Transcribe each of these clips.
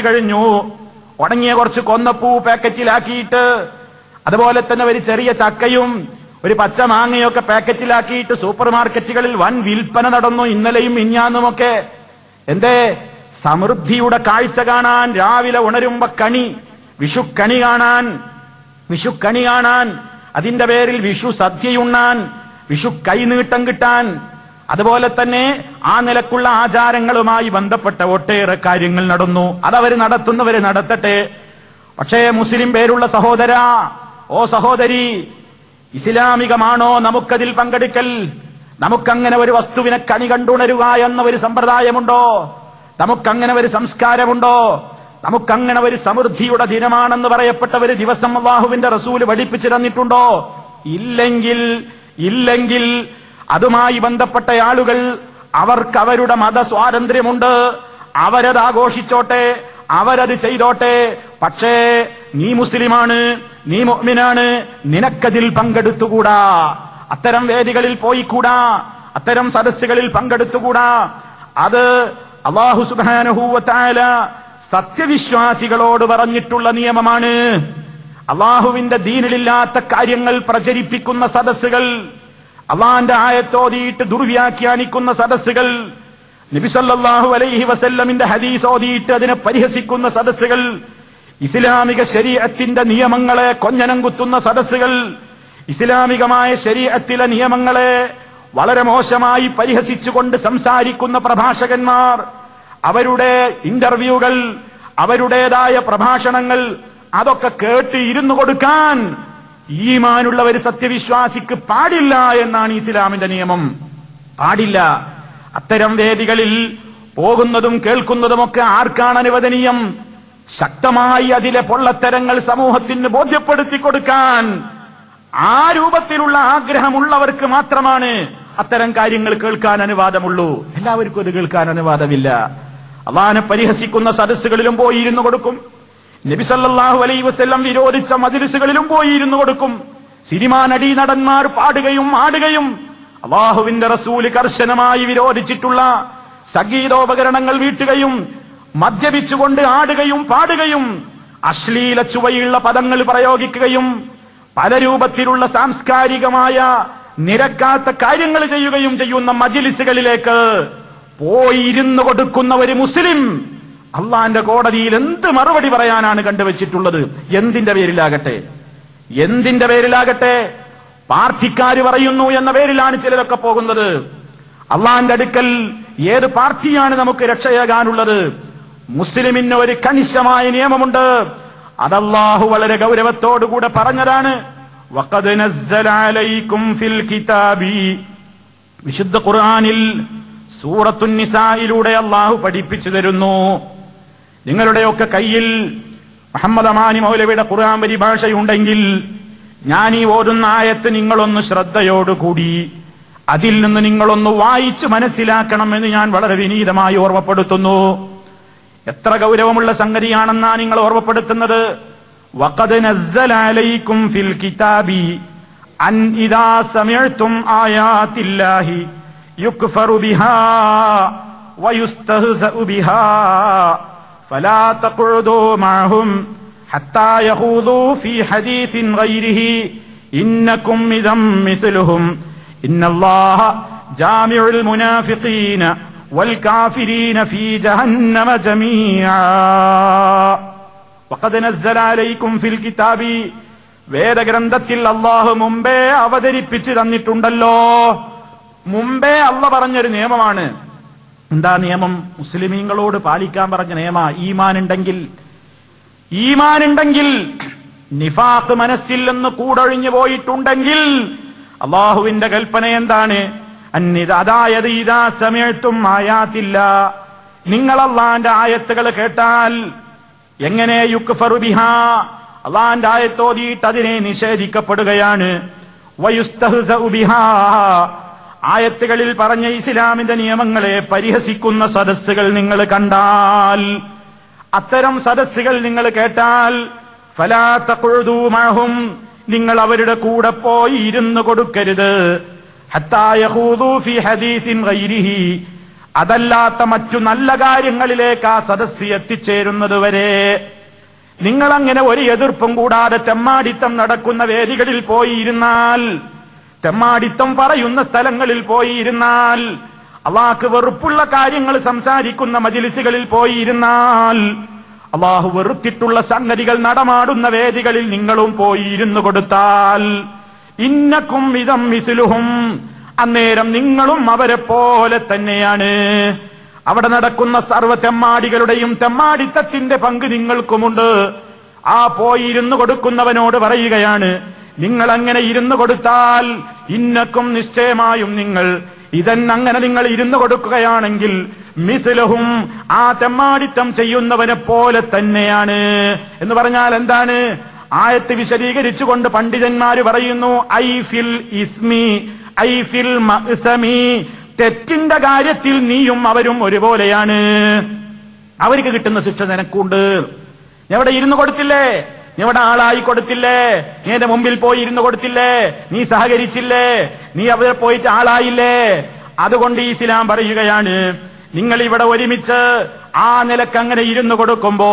കഴിഞ്ഞു. ഉടങ്ങിയ കുറച്ച് കൊന്നപ്പൂ പാക്കറ്റിലാക്കിയിട്ട് അതുപോലെ തന്നെ ഒരു ചെറിയ ചക്കയും ഒരു പച്ച മാങ്ങയൊക്കെ പാക്കറ്റിലാക്കിയിട്ട് സൂപ്പർ മാർക്കറ്റുകളിൽ വൻ വിൽപ്പന നടന്നു ഇന്നലെയും മിഞ്ഞാന്നുമൊക്കെ. എന്തേ? സമൃദ്ധിയുടെ കാഴ്ച കാണാൻ രാവിലെ ഉണരുമ്പോ കണി വിഷുക്കണി കാണാൻ വിഷുക്കണി കാണാൻ അതിന്റെ പേരിൽ വിഷു സദ്യയുണ്ണാൻ വിഷു കൈനീട്ടം കിട്ടാൻ അതുപോലെ തന്നെ ആ നിലക്കുള്ള ആചാരങ്ങളുമായി ബന്ധപ്പെട്ട ഒട്ടേറെ കാര്യങ്ങൾ നടന്നു. അതവർ നടത്തുന്നവര് നടത്തട്ടെ. പക്ഷേ മുസ്ലിം പേരുള്ള സഹോദര ഓ സഹോദരി ഇസ്ലാമികമാണോ നമുക്കതിൽ പങ്കെടുക്കൽ? നമുക്കങ്ങനെ ഒരു വസ്തുവിനെ കണി കണ്ടുണരുക എന്ന ഒരു സമ്പ്രദായമുണ്ടോ? നമുക്കങ്ങനെ ഒരു സംസ്കാരമുണ്ടോ? നമുക്കങ്ങനെ ഒരു സമൃദ്ധിയുടെ ദിനമാണെന്ന് പറയപ്പെട്ട ഒരു ദിവസം അള്ളാഹുവിന്റെ റസൂൽ പഠിപ്പിച്ചു തന്നിട്ടുണ്ടോ? ഇല്ലെങ്കിൽ ഇല്ലെങ്കിൽ അതുമായി ബന്ധപ്പെട്ട ആളുകൾ അവർക്ക് അവരുടെ മത മതസ്വാതന്ത്ര്യമുണ്ട്. അവരത് ആഘോഷിച്ചോട്ടെ അവരത് ചെയ്തോട്ടെ. പക്ഷേ നീ മുസ്ലിമാണ് നീ മുഅ്മിനാണ് നിനക്കതിൽ പങ്കെടുത്തുകൂടാ. അത്തരം വേദികളിൽ പോയിക്കൂടാ. അത്തരം സദസ്സുകളിൽ പങ്കെടുത്തുകൂടാ. അത് അള്ളാഹു സുബാനഹൂവത്തായ സത്യവിശ്വാസികളോട് പറഞ്ഞിട്ടുള്ള നിയമമാണ്. അള്ളാഹുവിന്റെ ദീനിലില്ലാത്ത കാര്യങ്ങൾ പ്രചരിപ്പിക്കുന്ന സദസ്സുകൾ അള്ളാന്റെ ആയത്തോതിയിട്ട് ദുർവ്യാഖ്യാനിക്കുന്ന സദസ്സുകൾ നബിസല്ലാഹു അലൈഹി വസല്ലമിന്റെ ഹദീസ് ഓതിയിട്ട് അതിനെ പരിഹസിക്കുന്ന സദസ്സുകൾ ഇസ്ലാമിക ശരീരത്തിന്റെ നിയമങ്ങളെ കൊഞ്ഞനം കുത്തുന്ന സദസ്സുകൾ ഇസ്ലാമികമായ ശരീരത്തിലെ നിയമങ്ങളെ വളരെ മോശമായി പരിഹസിച്ചുകൊണ്ട് സംസാരിക്കുന്ന പ്രഭാഷകന്മാർ അവരുടെ ഇന്റർവ്യൂകൾ അവരുടേതായ പ്രഭാഷണങ്ങൾ അതൊക്കെ കേട്ട് ഇരുന്നു കൊടുക്കാൻ ഈമാനുള്ള ഒരു സത്യവിശ്വാസിക്ക് പാടില്ല എന്നാണ് ഇസ്ലാമിന്റെ നിയമം. പാടില്ല. അത്തരം വേദികളിൽ പോകുന്നതും കേൾക്കുന്നതുമൊക്കെ ആർക്കാണ് അനുവദനീയം? ശക്തമായി അതിലെ പൊള്ളത്തരങ്ങൾ സമൂഹത്തിന് ബോധ്യപ്പെടുത്തി കൊടുക്കാൻ ആ രൂപത്തിലുള്ള ആഗ്രഹമുള്ളവർക്ക് മാത്രമാണ് അത്തരം കാര്യങ്ങൾ കേൾക്കാൻ അനുവാദമുള്ളൂ. എല്ലാവർക്കും അത് കേൾക്കാൻ അനുവാദമില്ല. അവാനെ പരിഹസിക്കുന്ന സദസ്സുകളിലും പോയി ഇരുന്നു കൊടുക്കും. നബിസല്ലാഹു അലൈ വസ്ല്ലം വിരോധിച്ച മജിലിസുകളിലും പോയി ഇരുന്നു കൊടുക്കും. സിനിമാ നടീ നടന്മാർ പാടുകയും ആടുകയും അള്ളാഹുവിന്റെ റസൂൽ കർശനമായി വിരോധിച്ചിട്ടുള്ള സംഗീതോപകരണങ്ങൾ വീട്ടുകയും മദ്യപിച്ചുകൊണ്ട് ആടുകയും പാടുകയും അശ്ലീല ചുവയുള്ള പദങ്ങൾ പ്രയോഗിക്കുകയും പല രൂപത്തിലുള്ള സാംസ്കാരികമായ നിരക്കാത്ത കാര്യങ്ങൾ ചെയ്യുകയും ചെയ്യുന്ന മജിലിസുകളിലേക്ക് പോയിരുന്നു കൊടുക്കുന്ന ഒരു മുസ്ലിം അള്ളാന്റെ കോടതിയിൽ എന്ത് മറുപടി പറയാനാണ് കണ്ടുവച്ചിട്ടുള്ളത്? എന്തിന്റെ പേരിലാകട്ടെ? എന്തിന്റെ പേരിലാകട്ടെ? പാർട്ടിക്കാര് പറയുന്നു എന്ന പേരിലാണ് ചിലരൊക്കെ പോകുന്നത്. അള്ളാന്റെ അടുക്കൽ ഏത് പാർട്ടിയാണ് നമുക്ക് രക്ഷയേകാനുള്ളത്? മുസ്ലിമിന് ഒരു കണിശമായ നിയമമുണ്ട്. അതല്ലാഹു വളരെ ഗൗരവത്തോടുകൂടെ പറഞ്ഞതാണ്. വിശുദ്ധ ഖുർആാനിൽ സൂറത്തുന്നിസായിലൂടെ അള്ളാഹു പഠിപ്പിച്ചു തരുന്നു. നിങ്ങളുടെയൊക്കെ കയ്യിൽ മുഹമ്മദ് അമാനി മൗലവിയുടെ ഖുർആൻ പരിഭാഷയുണ്ടെങ്കിൽ ഞാൻ ഈ ഓരുന്ന ആയത്ത് നിങ്ങളൊന്ന് ശ്രദ്ധയോടുകൂടി അതിൽ നിന്ന് നിങ്ങളൊന്ന് വായിച്ച് മനസ്സിലാക്കണം എന്ന് ഞാൻ വളരെ വിനീതമായി ഓർമ്മപ്പെടുത്തുന്നു. എത്ര ഗൗരവമുള്ള സംഗതിയാണെന്നാ നിങ്ങൾ ഓർമ്മപ്പെടുത്തുന്നത്? വഖദ് നസ്സല അലൈക്കും ഫിൽ കിതാബി അൻ ഇദാ സമിഅ്തും ആയാത്തില്ലാഹി യുക്ഫറു ബിഹാ ബിഹാ. فلا تقعدوا معهم حتى يخوضوا في حديث غيره إنكم إذا مثلهم إن الله جامع المنافقين والكافرين في جهنم جميعا وقد نزل عليكم في الكتاب വേദഗ്രന്ഥത്തിൽ അള്ളാഹു മുമ്പേ അവതരിപ്പിച്ചു തന്നിട്ടുണ്ടല്ലോ മുമ്പേ അള്ള പറഞ്ഞൊരു നിയമമാണ് എന്താ നിയമം? മുസ്ലിമീങ്ങളോട് പാലിക്കാൻ പറഞ്ഞ നിയമ ഈമാൻ ഉണ്ടെങ്കിൽ നിഫാഖ് മനസ്സിൽ നിന്ന് കൂടൊഴിഞ്ഞു പോയിട്ടുണ്ടെങ്കിൽ അള്ളാഹുവിന്റെ കൽപ്പന എന്താണ്? അതായത് ഇതാ സമയത്തും ആയാത്തില്ല. നിങ്ങൾ അള്ളാന്റെ ആയത്തുകൾ കേട്ടാൽ എങ്ങനെ യുക്ഫറു ബിഹാ? അള്ളാന്റെ ആയത്തോതിയിട്ട് അതിനെ നിഷേധിക്കപ്പെടുകയാണ്. വയുസ്തഹ്സഉ ബിഹാ. ആയത്തുകളിൽ പറഞ്ഞ ഇസ്ലാമിന്റെ നിയമങ്ങളെ പരിഹസിക്കുന്ന സദസ്സുകൾ നിങ്ങൾ കണ്ടാൽ അത്തരം സദസ്സുകൾ നിങ്ങൾ കേട്ടാൽ ഫലാത്ത കൊഴുതൂമാഹും നിങ്ങൾ അവരുടെ കൂടെ പോയി ഇരുന്നു കൊടുക്കരുത്. അതല്ലാത്ത മറ്റു നല്ല കാര്യങ്ങളിലേക്ക് ആ സദസ്സ് എത്തിച്ചേരുന്നത് വരെ. നിങ്ങൾ അങ്ങനെ ഒരു എതിർപ്പും കൂടാതെ തെമ്മാടിത്തം നടക്കുന്ന വേദികളിൽ പോയിരുന്നാൽ തെമ്മാടിത്തം പറയുന്ന സ്ഥലങ്ങളിൽ പോയിരുന്നാൽ അള്ളാഹ് വെറുപ്പുള്ള കാര്യങ്ങൾ സംസാരിക്കുന്ന മജിലിസുകളിൽ പോയിരുന്നാൽ അള്ളാഹു വെറുത്തിട്ടുള്ള സംഗതികൾ നടമാടുന്ന വേദികളിൽ നിങ്ങളും പോയിരുന്നു കൊടുത്താൽ ഇന്നക്കും ഇതം മിസിലുഹും അന്നേരം നിങ്ങളും അവരെ പോലെ തന്നെയാണ്. അവിടെ നടക്കുന്ന സർവ തെമ്മാടികളുടെയും തെമ്മാടിത്തത്തിന്റെ പങ്ക് നിങ്ങൾക്കുമുണ്ട്. ആ പോയിരുന്നു കൊടുക്കുന്നവനോട് പറയുകയാണ് നിങ്ങൾ അങ്ങനെ ഇരുന്നു കൊടുത്താൽ ഇന്നക്കും നിശ്ചയമായും നിങ്ങൾ ഇതൻ അങ്ങനെ നിങ്ങൾ ഇരുന്നു കൊടുക്കുകയാണെങ്കിൽ മിസിലഹും ആ തെമ്മാടിത്തം ചെയ്യുന്നവനെ പോലെ തന്നെയാണ്. എന്ന് പറഞ്ഞാൽ എന്താണ്? ആയത്ത് വിശദീകരിച്ചുകൊണ്ട് പണ്ഡിതന്മാര് പറയുന്നു ഐ ഫിൽ ഇസ്മി ഐ ഫിൽ തെറ്റിന്റെ കാര്യത്തിൽ നീയും അവരും ഒരുപോലെയാണ്. അവർക്ക് കിട്ടുന്ന ശിക്ഷ നിനക്കുണ്ട്. എവിടെ ഇരുന്ന് കൊടുത്തില്ലേ? നീ അവിടെ ആളായി കൊടുത്തില്ലേ? നീ എന്റെ മുമ്പിൽ പോയി ഇരുന്ന് കൊടുത്തില്ലേ? നീ സഹകരിച്ചില്ലേ? നീ അവിടെ പോയിട്ട് ആളായില്ലേ? അതുകൊണ്ട് ഈ ഇസ്ലാം പറയുകയാണ് നിങ്ങൾ ഇവിടെ ഒരുമിച്ച് ആ നിലയ്ക്ക് അങ്ങനെ ഇരുന്ന് കൊടുക്കുമ്പോ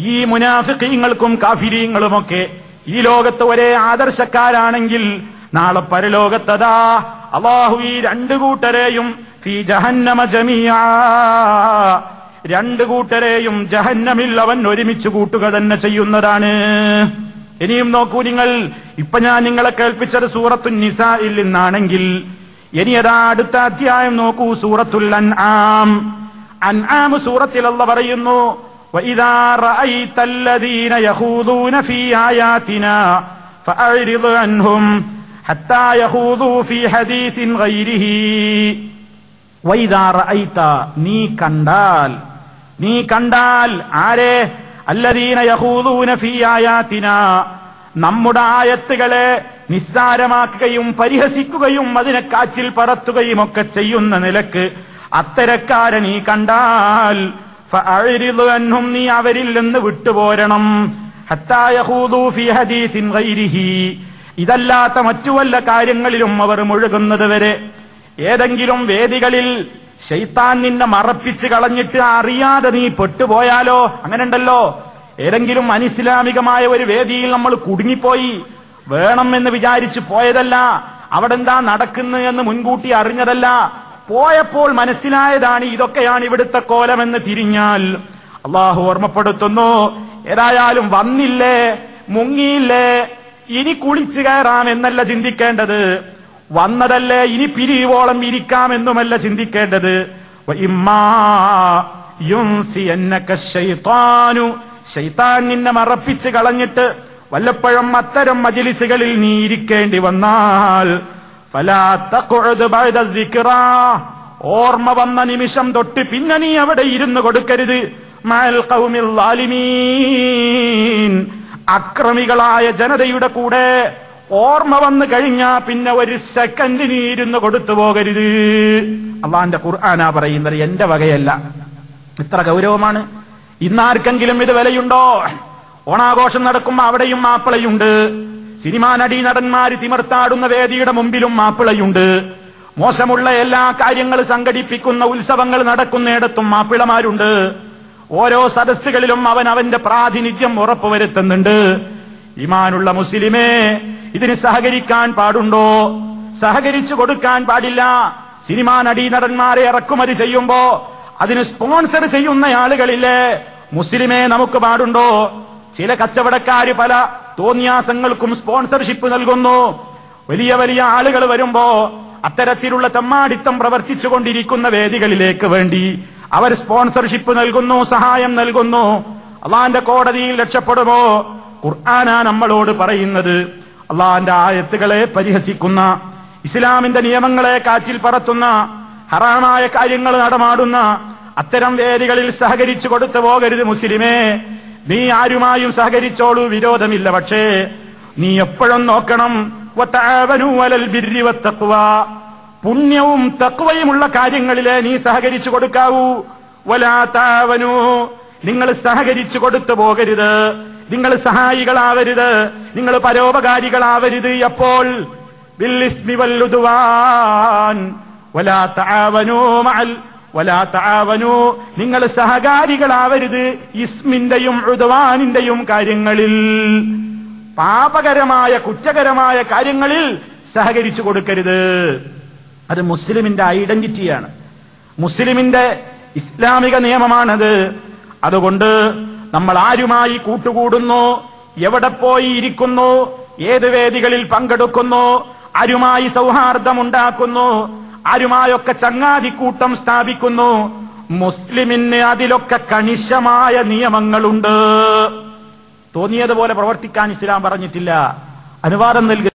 ഈ മുനാഫിക്കീങ്ങൾക്കും കാഫിരീങ്ങളുമൊക്കെ ഈ ലോകത്ത് ഒരേ ആദർശക്കാരാണെങ്കിൽ നാളെ പരലോകത്തതാ. അള്ളാഹു ഈ രണ്ടു കൂട്ടരെയും ജഹന്നമ ജമിയാ രണ്ടു കൂട്ടരെയും ജഹന്നമിൽ അവൻ ഒരുമിച്ച് കൂട്ടുക തന്നെ ചെയ്യുന്നതാണ് ഇനിയും നോക്കൂ നിങ്ങൾ ഇപ്പൊ ഞാൻ നിങ്ങളെ കേൾപ്പിച്ചത് സൂറത്തു നിസായിൽ നിന്നാണെങ്കിൽ ഇനി അതാ അടുത്ത അധ്യായം നോക്കൂ സൂറത്തുൽ അൻആം അൻആം സൂറത്തിൽ അല്ല പറയുന്നു وإذا رأيت الذين يخوضون في آياتنا فأعرض عنهم حتى يخوضوا في حديث غيره وإذا رأيت നീ കണ്ടാൽ നീ കണ്ടാൽ ആരെ? അല്ലദീന യഹൂദൂന ഫിയായാത്തിന നമ്മുടെ ആയത്തുകളെ നിസ്സാരമാക്കുകയും പരിഹസിക്കുകയും അതിനെ കാച്ചിൽ പറത്തുകയും ഒക്കെ ചെയ്യുന്ന നിലയ്ക്ക് അത്തരക്കാരെ നീ കണ്ടാൽ അൻഹും നീ അവരിൽ നിന്ന് വിട്ടുപോരണം. ഇതല്ലാത്ത മറ്റു വല്ല കാര്യങ്ങളിലും അവർ മുഴുകുന്നത് വരെ. ഏതെങ്കിലും വേദികളിൽ ശൈത്താൻ നിന്നെ മറപ്പിച്ച് കളഞ്ഞിട്ട് അറിയാതെ നീ പെട്ടുപോയാലോ? അങ്ങനെ ഉണ്ടല്ലോ ഏതെങ്കിലും അനിസ്ലാമികമായ ഒരു വേദിയിൽ നമ്മൾ കുടുങ്ങിപ്പോയി. വേണം എന്ന് വിചാരിച്ചു പോയതല്ല. അവിടെ എന്താ നടക്കുന്നു എന്ന് മുൻകൂട്ടി അറിഞ്ഞതല്ല. പോയപ്പോൾ മനസ്സിലായതാണ് ഇതൊക്കെയാണ് ഇവിടുത്തെ കോലമെന്ന് തിരിഞ്ഞാൽ. അള്ളാഹു ഓർമ്മപ്പെടുത്തുന്നു. ഏതായാലും വന്നില്ലേ? മുങ്ങിയില്ലേ? ഇനി കുളിച്ചു കയറാം എന്നല്ല ചിന്തിക്കേണ്ടത്. വന്നതല്ലേ ഇനി പിരിവോളം ഇരിക്കാമെന്നുമല്ല ചിന്തിക്കേണ്ടത്. ശൈത്താൻ നിന്നെ മറപ്പിച്ച് കളഞ്ഞിട്ട് വല്ലപ്പോഴും അത്തരം മജിലിസുകളിൽ നീ ഇരിക്കേണ്ടി വന്നാൽ. ഓർമ്മ വന്ന നിമിഷം തൊട്ട് പിന്നെ നീ അവിടെ ഇരുന്ന് കൊടുക്കരുത്. അക്രമികളായ ജനതയുടെ കൂടെ ഓർമ്മ വന്നു കഴിഞ്ഞാ പിന്നെ ഒരു സെക്കൻഡ് നീ ഇരുന്ന് കൊടുത്തു പോകരുത്. അള്ളാന്റെ ഖുർആാനാ പറയുന്നത് എന്റെ വകയല്ല. ഇത്ര ഗൗരവമാണ്. ഇന്നാർക്കെങ്കിലും ഇത് വിലയുണ്ടോ? ഓണാഘോഷം നടക്കുമ്പോ അവിടെയും മാപ്പിളയുണ്ട്. സിനിമാ നടീ നടന്മാര് തിമർത്താടുന്ന വേദിയുടെ മുമ്പിലും മാപ്പിളയുണ്ട്. മോശമുള്ള എല്ലാ കാര്യങ്ങൾ സംഘടിപ്പിക്കുന്ന ഉത്സവങ്ങൾ നടക്കുന്നിടത്തും മാപ്പിളമാരുണ്ട്. ഓരോ സദസ്സുകളിലും അവൻ അവന്റെ പ്രാതിനിധ്യം ഉറപ്പുവരുത്തുന്നുണ്ട്. ഇമാനുള്ള മുസ്ലിമേ ഇതിന് സഹകരിക്കാൻ പാടുണ്ടോ? സഹകരിച്ചു കൊടുക്കാൻ പാടില്ല. സിനിമാ നടീ നടന്മാരെ ഇറക്കുമതി ചെയ്യുമ്പോ അതിന് സ്പോൺസർ ചെയ്യുന്ന ആളുകളില്ലേ? മുസ്ലിമേ നമുക്ക് പാടുണ്ടോ? ചില കച്ചവടക്കാര് പല തോന്നിയാസങ്ങൾക്കും സ്പോൺസർഷിപ്പ് നൽകുന്നു. വലിയ വലിയ ആളുകൾ വരുമ്പോ അത്തരത്തിലുള്ള തെമ്മാടിത്തം പ്രവർത്തിച്ചുകൊണ്ടിരിക്കുന്ന വേദികളിലേക്ക് വേണ്ടി അവർ സ്പോൺസർഷിപ്പ് നൽകുന്നു സഹായം നൽകുന്നു. അള്ളാന്റെ കോടതിയിൽ രക്ഷപ്പെടുമോ? ഖുർആാനാ നമ്മളോട് പറയുന്നത് അള്ളാന്റെ ആയത്തുകളെ പരിഹസിക്കുന്ന ഇസ്ലാമിന്റെ നിയമങ്ങളെ കാറ്റിൽ പറത്തുന്ന ഹറാമായ കാര്യങ്ങൾ നടമാടുന്ന അത്തരം വേദികളിൽ സഹകരിച്ചു കൊടുത്തു പോകരുത് മുസ്ലിമേ. നീ ആരുമായും സഹകരിച്ചോളൂ വിരോധമില്ല. പക്ഷേ നീ എപ്പോഴും നോക്കണം. പുണ്യവും തക്വയുമുള്ള കാര്യങ്ങളിലെ നീ സഹകരിച്ചു കൊടുക്കാവൂ. വലാ താവനൂ നിങ്ങൾ സഹകരിച്ചു കൊടുത്തു പോകരുത്. നിങ്ങൾ സഹായികളാവരുത്. നിങ്ങൾ പരോപകാരികളാവരുത്. അപ്പോൾ നിങ്ങൾ സഹകാരികളാവരുത് ഇസ്മിന്റെയും ഉദവാനിന്റെയും കാര്യങ്ങളിൽ. പാപകരമായ കുറ്റകരമായ കാര്യങ്ങളിൽ സഹകരിച്ചു കൊടുക്കരുത്. അത് മുസ്ലിമിന്റെ ഐഡന്റിറ്റിയാണ്. മുസ്ലിമിന്റെ ഇസ്ലാമിക നിയമമാണത്. അതുകൊണ്ട് നമ്മൾ ആരുമായി കൂട്ടുകൂടുന്നു? എവിടെ പോയി ഇരിക്കുന്നു? ഏത് വേദികളിൽ പങ്കെടുക്കുന്നു? ആരുമായി സൗഹാർദ്ദമുണ്ടാക്കുന്നു? ആരുമായൊക്കെ ചങ്ങാതിക്കൂട്ടം സ്ഥാപിക്കുന്നു? മുസ്ലിമിന് അതിലൊക്കെ കണിശമായ നിയമങ്ങളുണ്ട്. തോന്നിയതുപോലെ പ്രവർത്തിക്കാൻ ഇസ്ലാം പറഞ്ഞിട്ടില്ല. അനുവാദം നൽകി